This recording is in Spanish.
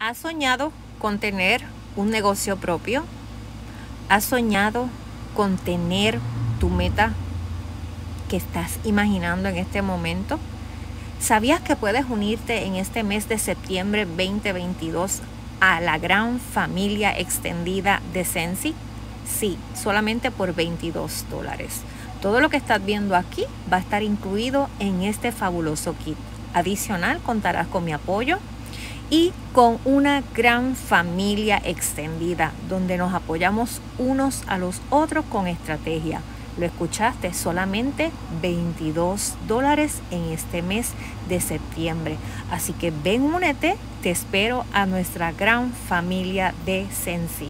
¿Has soñado con tener un negocio propio? ¿Has soñado con tener tu meta que estás imaginando en este momento? ¿Sabías que puedes unirte en este mes de septiembre 2022 a la gran familia extendida de Sensi? Sí, solamente por 22 dólares. Todo lo que estás viendo aquí va a estar incluido en este fabuloso kit. Adicional, contarás con mi apoyo y con una gran familia extendida donde nos apoyamos unos a los otros con estrategia. Lo escuchaste, solamente 22 dólares en este mes de septiembre. Así que ven, únete, te espero a nuestra gran familia de Sensi.